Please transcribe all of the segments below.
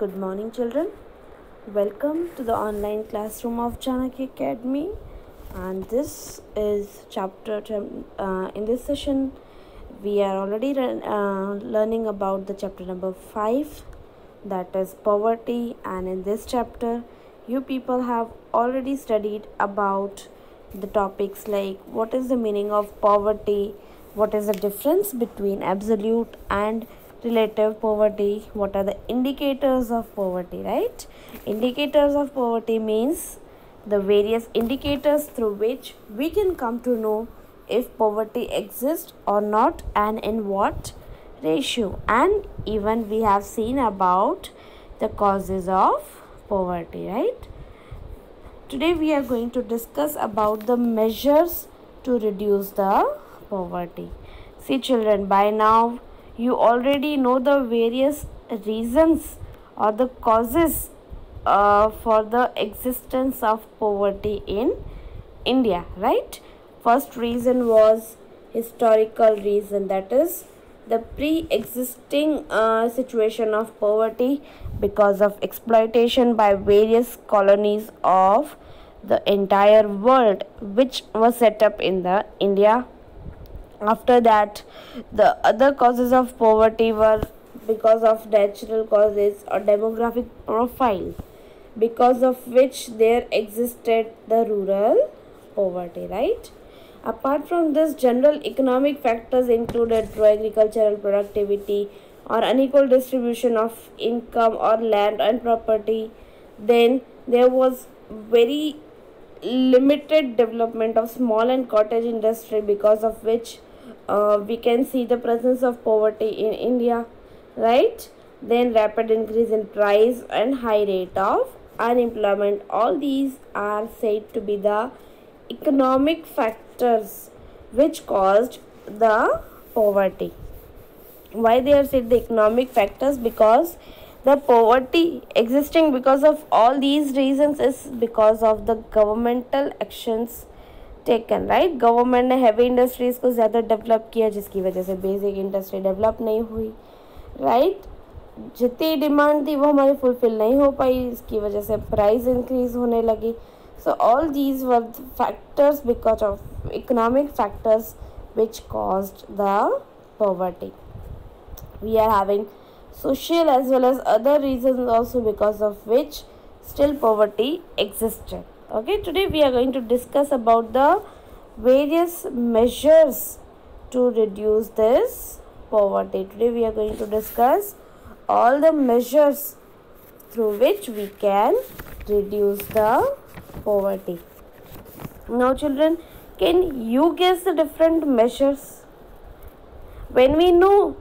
Good morning, children. Welcome to the online classroom of Chanakya Academy. And this is chapter, uh, in this session, we are already uh, learning about the chapter number 5 that is poverty. And in this chapter, you people have already studied about the topics like what is the meaning of poverty, what is the difference between absolute and relative poverty what are the indicators of poverty right? Indicators of poverty means the various indicators through which we can come to know if poverty exists or not and in what ratio. And even we have seen about the causes of poverty right? Today we are going to discuss about the measures to reduce the poverty. See children by now you already know the various reasons or the causes uh, for the existence of poverty in India, right? First reason was historical reason that is the pre-existing uh, situation of poverty because of exploitation by various colonies of the entire world which was set up in the India after that the other causes of poverty were because of natural causes or demographic profile because of which there existed the rural poverty right? Apart from this general economic factors included low agricultural productivity or unequal distribution of income or land and property. Then there was very limited development of small and cottage industry because of which uh, we can see the presence of poverty in India, right? Then rapid increase in price and high rate of unemployment. All these are said to be the economic factors which caused the poverty. Why they are said the economic factors? Because the poverty existing because of all these reasons is because of the governmental actions taken right government ने heavy industries को ज़्यादा develop किया, जिसकी वजह से basic industry develop नहीं हुई right right? जितनी डिमांड थी वो हमारी फुलफिल नहीं हो पाई, इसकी वजह से प्राइस इंक्रीज होने लगी। So all these were factors because of economic factors which cause the poverty we are having social as well as other reasons also because of which still poverty existed. Okay today we are going to discuss about the various measures to reduce this poverty. Today we are going to discuss all the measures through which we can reduce the poverty. Now children can you guess the different measures? When we know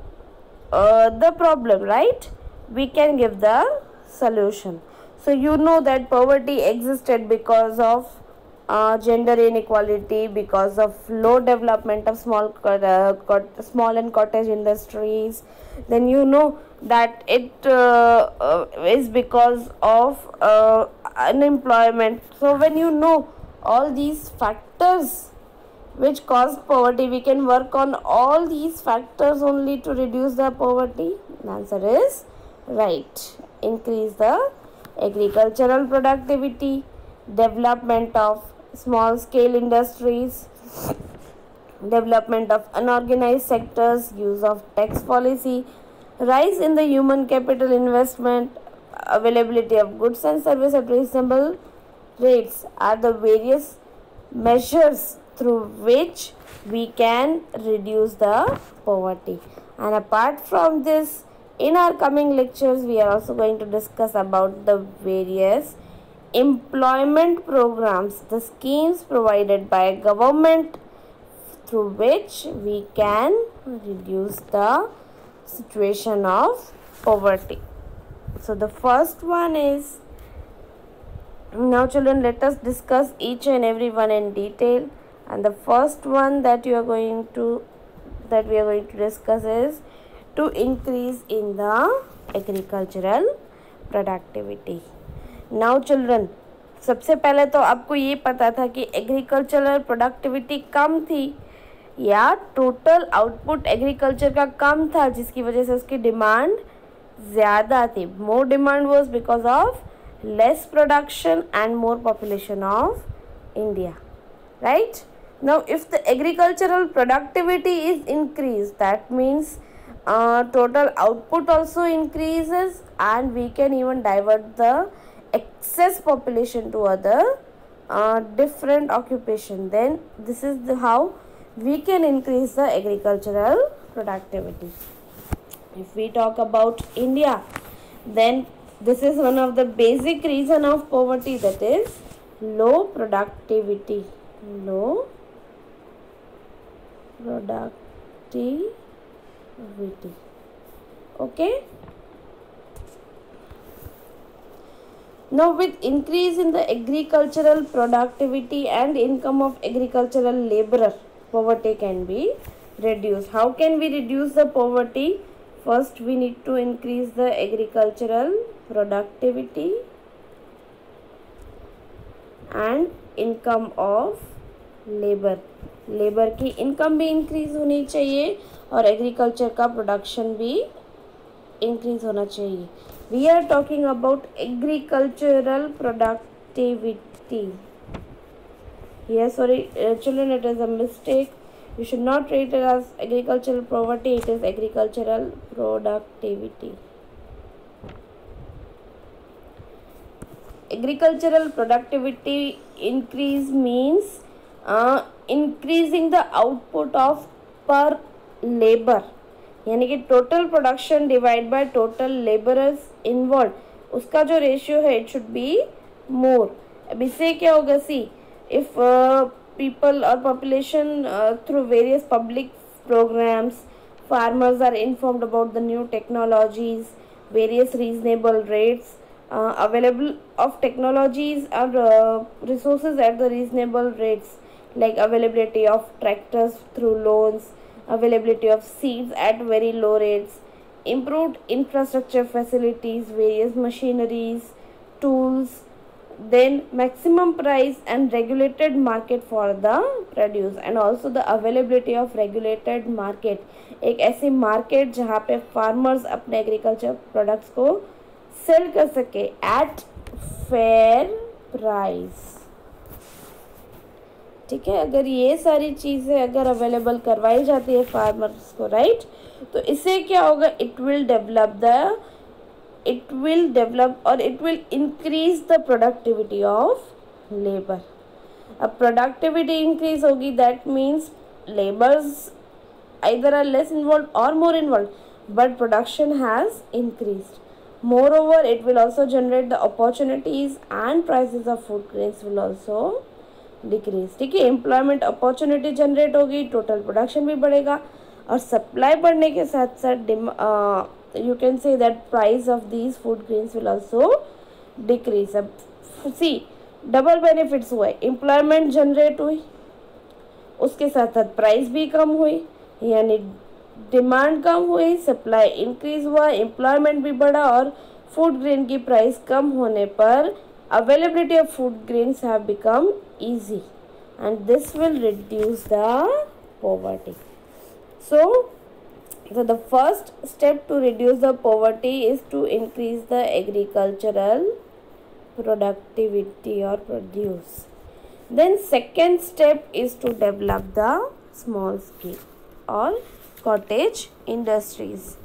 uh, the problem right we can give the solution so you know that poverty existed because of uh, gender inequality, because of low development of small uh, small and cottage industries. Then you know that it uh, uh is because of uh, unemployment. So when you know all these factors which cause poverty, we can work on all these factors only to reduce the poverty. The answer is right. Increase the agricultural productivity, development of small scale industries, development of unorganized sectors, use of tax policy, rise in the human capital investment, availability of goods and service at reasonable rates are the various measures through which we can reduce the poverty. And apart from this, in our coming lectures, we are also going to discuss about the various employment programs, the schemes provided by government through which we can reduce the situation of poverty. So the first one is now children let us discuss each and every one in detail and the first one that you are going to that we are going to discuss is to increase in the agricultural productivity now children सबसे पहले तो आपको ये पता था कि agricultural productivity कम थी या टोटल आउटपुट एग्रीकल्चर का कम था जिसकी वजह से उसकी डिमांड ज़्यादा थी more demand was because of less production and more population of India right now if the agricultural productivity is increased that means uh, total output also increases and we can even divert the excess population to other uh, different occupation. Then this is the how we can increase the agricultural productivity. If we talk about India then this is one of the basic reason of poverty that is low productivity. Low productivity vt okay? Now with increase in the agricultural productivity and income of agricultural laborer poverty can be reduced. How can we reduce the poverty? First we need to increase the agricultural productivity and income of labour. Labour की income भी increase होनी चाहिए और agriculture का production भी increase होना चाहिए। We are talking about agricultural productivity yes sorry children it is a mistake you should not write it as agricultural property it is agricultural productivity agricultural productivity increase means increasing the output of per labour यानी कि total production divide by total labourers involve उसका जो ratio है it should be more अब इससे क्या होगा see? If people और population through various public programmes farmers are informed about the new technologies various reasonable rates available of technologies और resources at the reasonable rates like availability of tractors through loans availability of seeds at very low rates improved infrastructure facilities various machineries tools then maximum price and regulated market for the produce and also the availability of regulated market एक ऐसी market जहाँ पे farmers अपने agriculture products को cell कर सके at fair price ठीक है? अगर ये सारी चीज़ें अगर अवेलेबल करवाई जाती है फार्मर्स को राइट तो इससे क्या होगा? It will develop the it will develop और it will increase the productivity of labour अब प्रोडक्टिविटी इंक्रीज होगी दैट मीन्स लेबर्स इधर आर लेस इन्वॉल्व और more involve but production has increase moreover it will also generate the opportunities and prices of food grains will also decrease ठीक है employment opportunity generate होगी total production भी बढ़ेगा और supply बढ़ने के साथ साथ you can say that price of these food grains will also decrease अब सी डबल बेनिफिट्स हुए. एम्प्लॉयमेंट जनरेट हुई, उसके साथ साथ प्राइस भी कम हुई, यानी डिमांड कम हुई सप्लाई इंक्रीज हुआ एम्प्लॉयमेंट भी बढ़ा और फ़ूड ग्रेन की प्राइस कम होने पर availability of food grains have become easy and this will reduce the poverty. So, so the first step to reduce the poverty is to increase the agricultural productivity or produce. Then second step is to develop the small scale or cottage industries.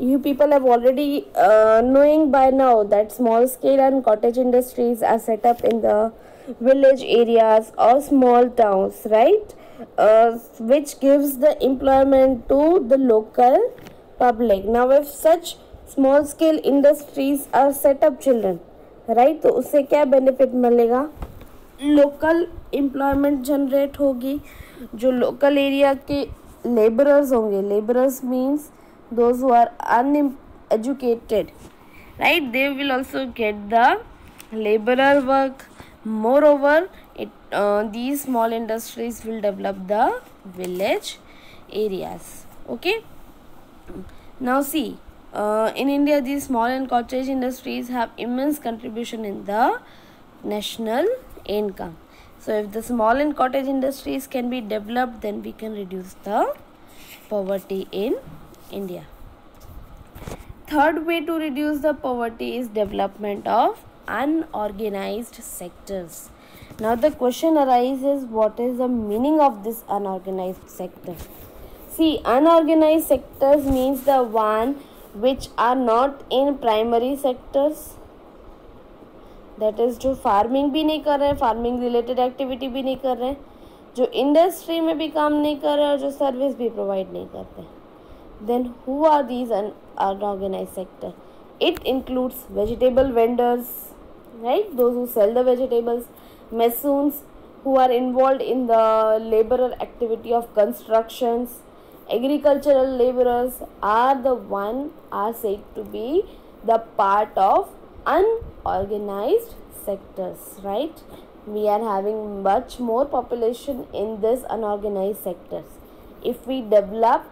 You people have already uh, knowing by now that small scale and cottage industries are set up in the village areas or small towns right uh, which gives the employment to the local public now if such small scale industries are set up children right तो उससे क्या benefit मिलेगा local employment generate होगी जो local area के labourers होंगे labourers means those who are uneducated right? They will also get the laborer work. Moreover it uh, these small industries will develop the village areas. Okay? Now see uh, in india these small and cottage industries have immense contribution in the national income. So if the small and cottage industries can be developed then we can reduce the poverty in India. third way to reduce the poverty is development of unorganized sectors now the question arises what is the meaning of this unorganized sector see unorganized sectors means the one which are not in primary sectors that is जो farming भी नहीं कर रहे हैं farming related activity भी नहीं कर रहे हैं जो इंडस्ट्री में भी काम नहीं कर रहे और जो सर्विस भी प्रोवाइड नहीं करते then who are these unorganized sector? It includes vegetable vendors, right? Those who sell the vegetables, masons who are involved in the laborer activity of constructions, agricultural laborers are the one are said to be the part of unorganized sectors, right? We are having much more population in this unorganized sectors. If we develop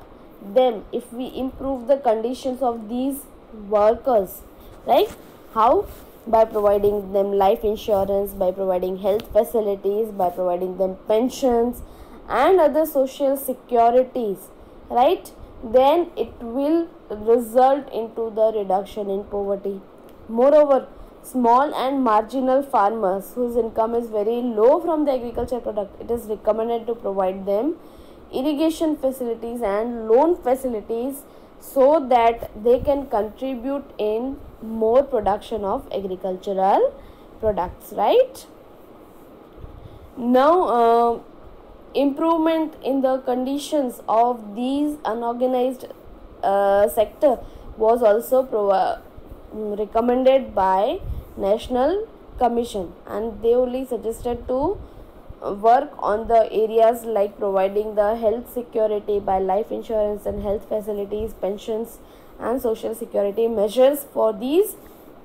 them if we improve the conditions of these workers right? How? By providing them life insurance by providing health facilities by providing them pensions and other social securities right? Then it will result into the reduction in poverty. Moreover small and marginal farmers whose income is very low from the agriculture product it is recommended to provide them irrigation facilities and loan facilities so that they can contribute in more production of agricultural products right? Now uh, improvement in the conditions of these unorganized uh, sector was also provided recommended by national commission and they only suggested to work on the areas like providing the health security by life insurance and health facilities pensions and social security measures for these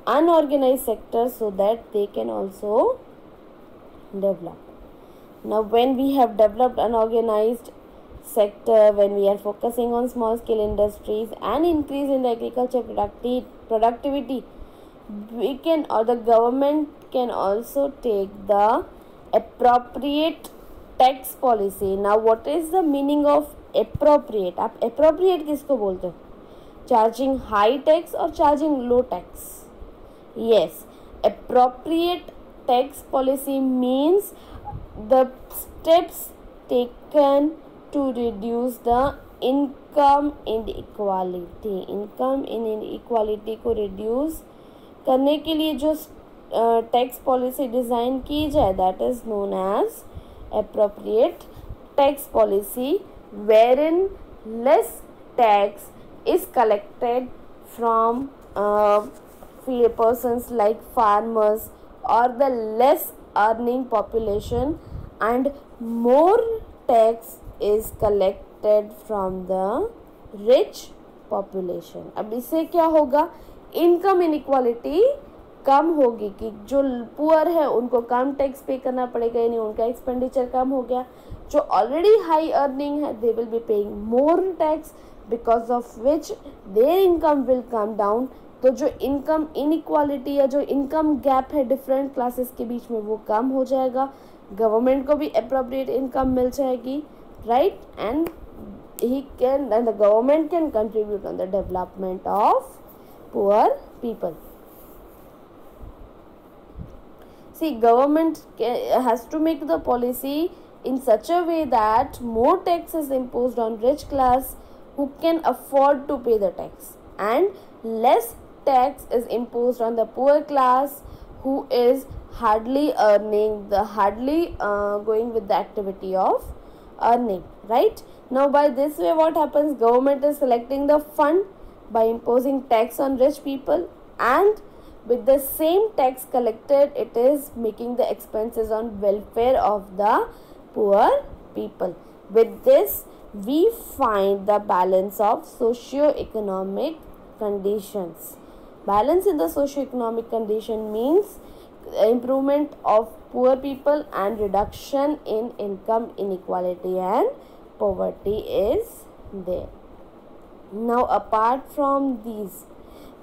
unorganized sectors so that they can also develop. Now when we have developed unorganized sector when we are focusing on small scale industries and increase in the agriculture producti- productivity we can or the government can also take the appropriate tax policy ना what is the meaning of appropriate आप appropriate किसको बोलते हो? Charging high tax और charging low tax yes appropriate tax policy means the steps taken to reduce the income in equality income in in equality को reduce करने के लिए जो टैक्स पॉलिसी डिज़ाइन की जाए that is known as appropriate tax policy where in less tax is collected from person like farmers और the less earning population and more tax is collected from the rich population अब इससे क्या होगा? Income inequality कम होगी कि जो poor है उनको कम टैक्स पे करना पड़ेगा, यानी उनका एक्सपेंडिचर कम हो गया। जो ऑलरेडी हाई अर्निंग है they will be paying more tax because of which their income will come down तो जो इनकम इनक्वालिटी या जो इनकम गैप है डिफरेंट क्लासेस के बीच में, वो कम हो जाएगा। गवर्नमेंट को भी अप्रोप्रिएट इनकम मिल जाएगी right and he can and the government can contribute on the development of poor people see government has to make the policy in such a way that more tax is imposed on rich class who can afford to pay the tax. And less tax is imposed on the poor class who is hardly earning the hardly uh, going with the activity of earning right? Now by this way what happens? Government is selecting the fund by imposing tax on rich people and with the same tax collected it is making the expenses on welfare of the poor people. With this we find the balance of socio-economic conditions. Balance in the socio-economic condition means improvement of poor people and reduction in income inequality and poverty is there. Now apart from these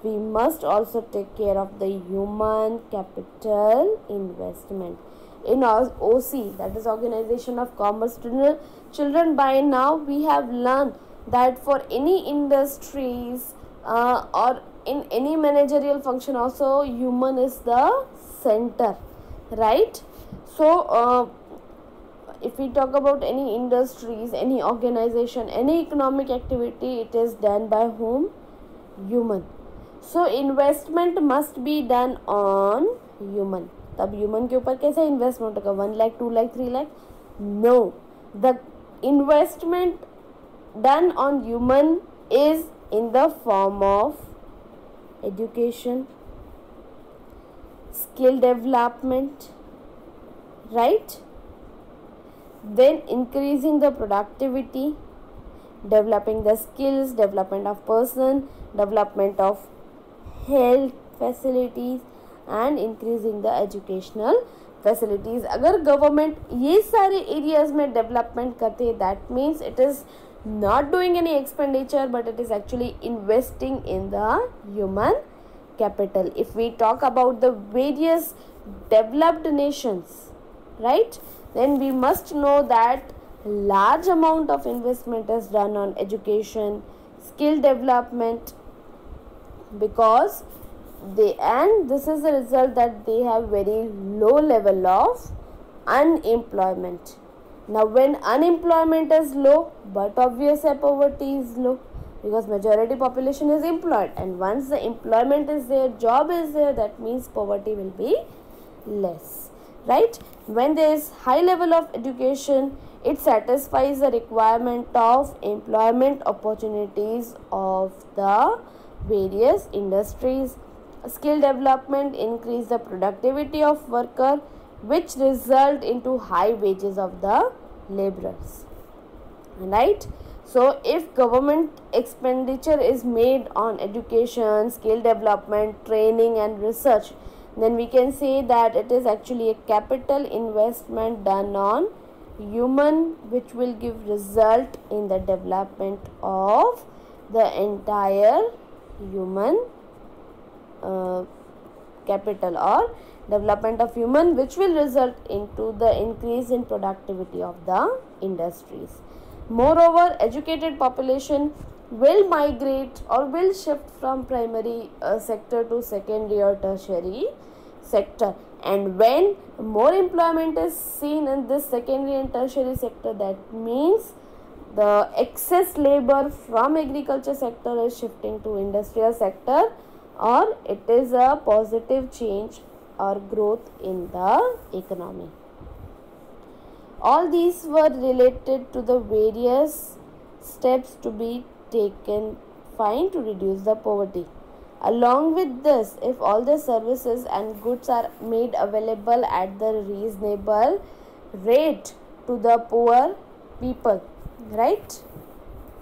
we must also take care of the human capital investment. In our OC that is organization of commerce children by now we have learned that for any industries uh, or in any managerial function also human is the center right? So uh, if we talk about any industries any organization any economic activity it is done by whom? Human so investment must be done on human तब human के ऊपर कैसे investment होगा? One lakh two lakh three lakh no the investment done on human is in the form of education skill development right then increasing the productivity developing the skills development of person development of health facilities and increasing the educational facilities. अगर government ये सारे areas में development करते that means it is not doing any expenditure but it is actually investing in the human capital if we talk about the various developed nations right then we must know that large amount of investment is done on education skill development because they and this is the result that they have very low level of unemployment. Now when unemployment is low but obviously poverty is low because majority population is employed and once the employment is there job is there that means poverty will be less right? When there is high level of education it satisfies the requirement of employment opportunities of the various industries. Skill development increase the productivity of worker which result into high wages of the laborers. Right? So if government expenditure is made on education skill development training and research then we can say that it is actually a capital investment done on human which will give result in the development of the entire human uh, capital or development of human which will result into the increase in productivity of the industries. Moreover educated population will migrate or will shift from primary uh, sector to secondary or tertiary sector. And when more employment is seen in this secondary and tertiary sector that means the excess labor from agriculture sector is shifting to industrial sector or it is a positive change or growth in the economy. All these were related to the various steps to be taken fine to reduce the poverty. Along with this, if all the services and goods are made available at the reasonable rate to the poor people, right?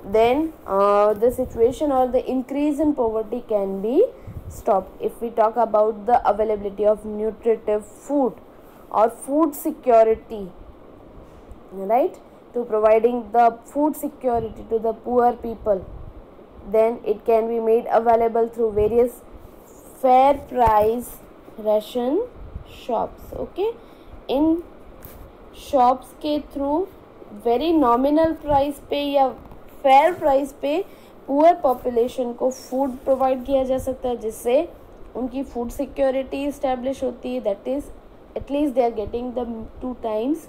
Then uh, the situation or the increase in poverty can be stopped. If we talk about the availability of nutritive food or food security right? To providing the food security to the poor people then it can be made available through various fair price ration shops okay? In shops के through very nominal price पे या fair price पे poor population को food provide किया जा सकता है, जिससे उनकी फ़ूड सिक्योरिटी इस्टेब्लिश होती है। That is at least they are getting the two times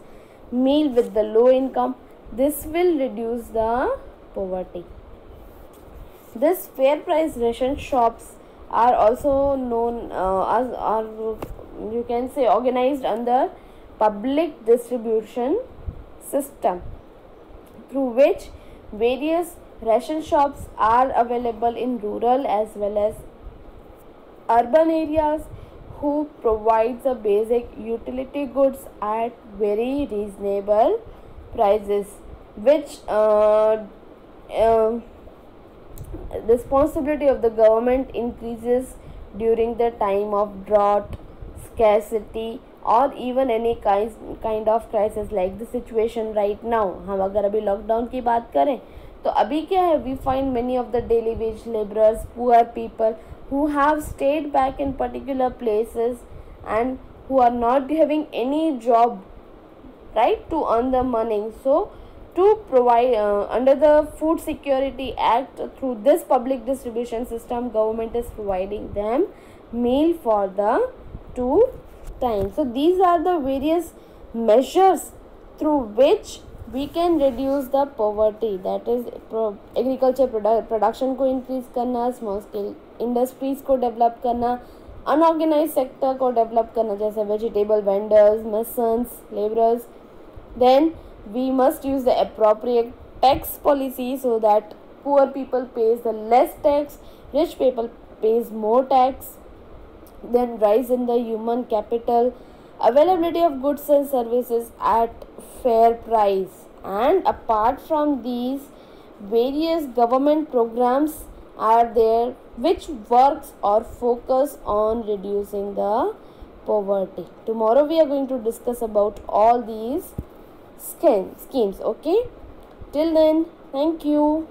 meal with the low income this will reduce the poverty this fair price ration shops are also known are you can say organise under public distribution system through which various ration shops are available in rural as well as urban areas who provides the basic utility goods at very reasonable prices which uh, uh, responsibility of the government increases during the time of drought scarcity or even any kind kind of crisis like the situation right now हम अगर अभी lockdown की बात करें तो अभी क्या है we find many of the daily wage labourers poor people who have stayed back in particular places and who are not having any job right to earn the money so to provide uh, under the food security act through this public distribution system government is providing them meal for the two times so these are the various measures through which we can reduce the poverty that is pro, agriculture produ- production को increase करना small scale industries को develop करना unorganized sector को develop करना जैसे vegetable vendors masons laborers then we must use the appropriate tax policy so that poor people pays the less tax rich people pays more tax then rise in the human capital availability of goods and services at fair price. And apart from these various government programs are there which works or focus on reducing the poverty. Tomorrow we are going to discuss about all these schemes okay? Till then thank you